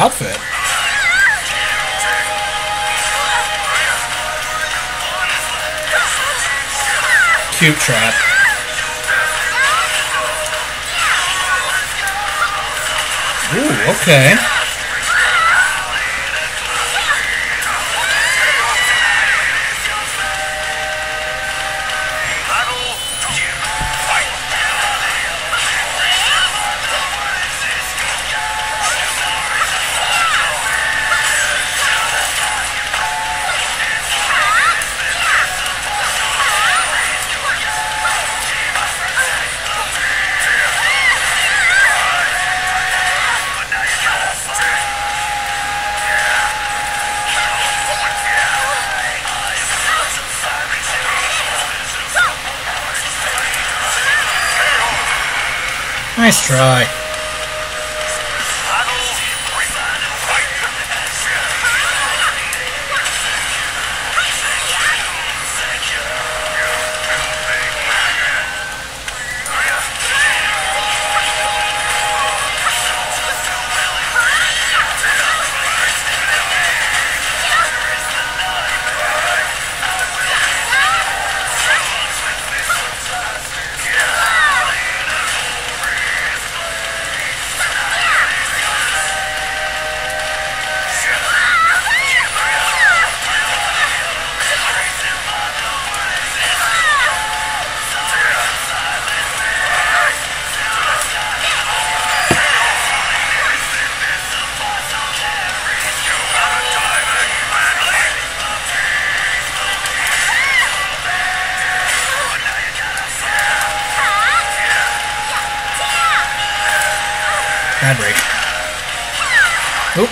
Outfit. Cute trap. Ooh, okay. Nice try. Bad break. Oop.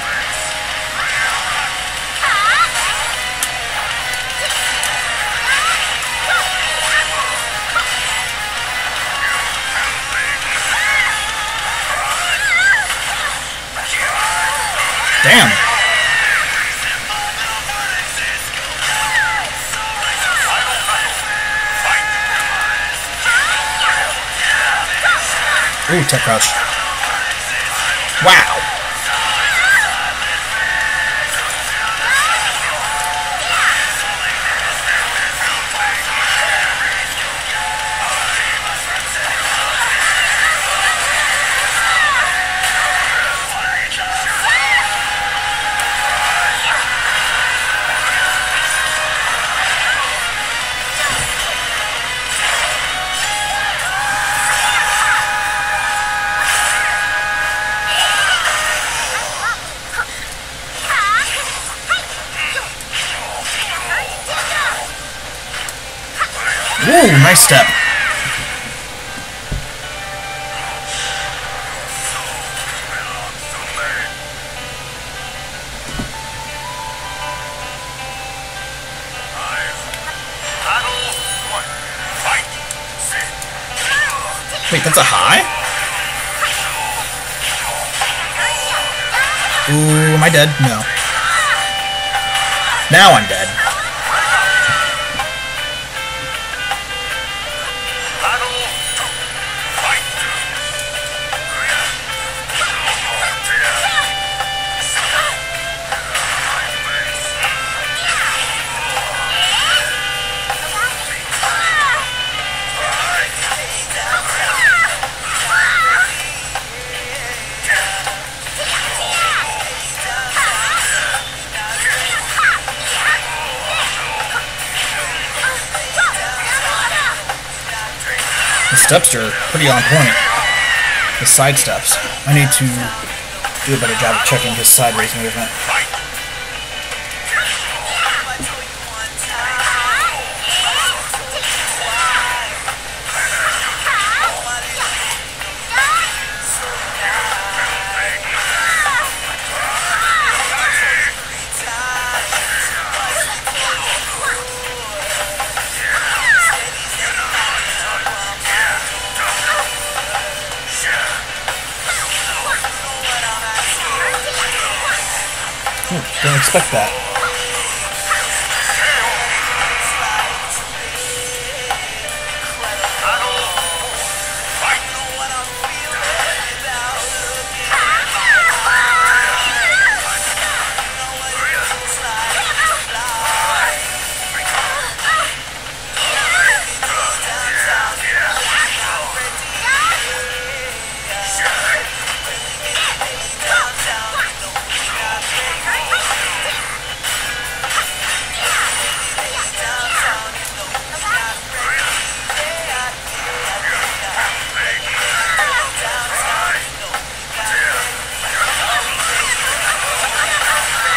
Damn. Ooh, tech crouch. Wow. Ooh, nice step. Wait, that's a high? Ooh, am I dead? No. Now I'm dead. The steps are pretty on point. The side steps. I need to do a better job of checking his side raise movement. Didn't expect that.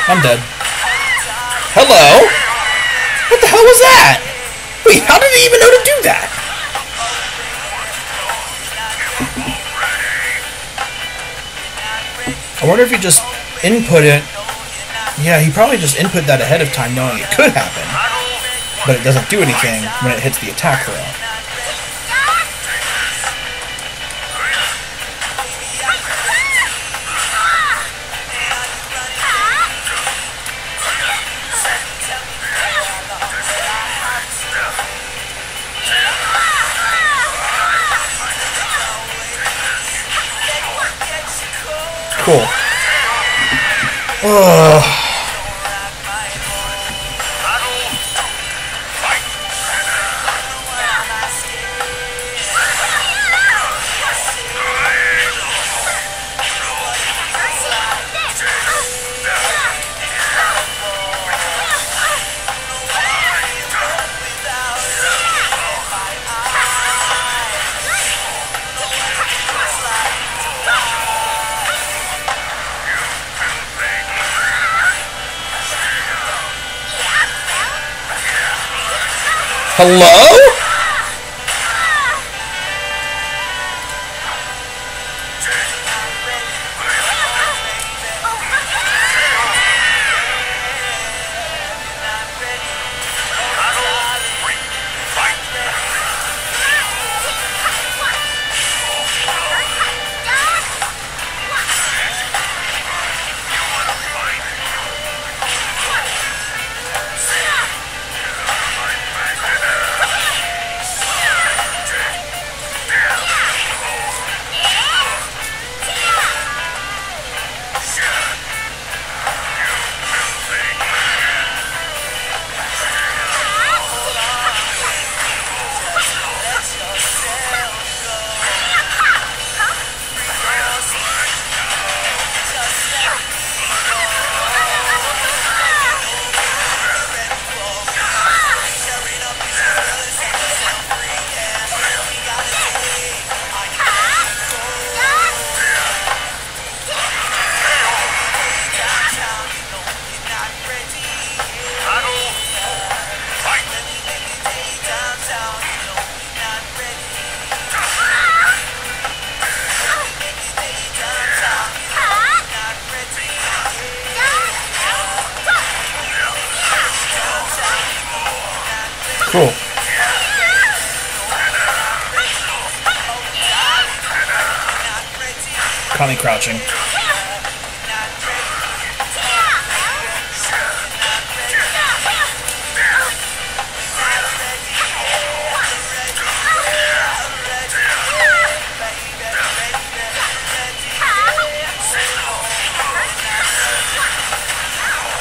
I'm dead. Hello? What the hell was that? Wait, how did he even know to do that? I wonder if he just input it. Yeah, he probably just input that ahead of time knowing it could happen. But it doesn't do anything when it hits the attack 構。ああ。Hello? Cool. Me crouching.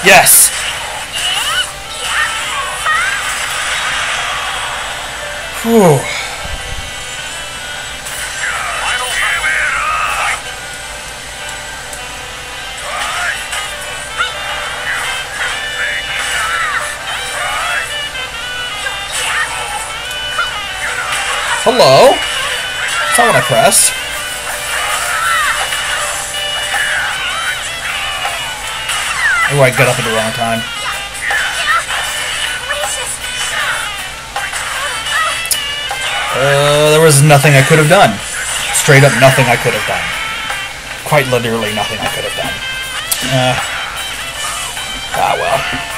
Yes! Whew. Hello? That's not what I pressed. Oh, I got up at the wrong time. Was nothing I could have done. Straight up nothing I could have done. Quite literally nothing I could have done. Uh, ah well.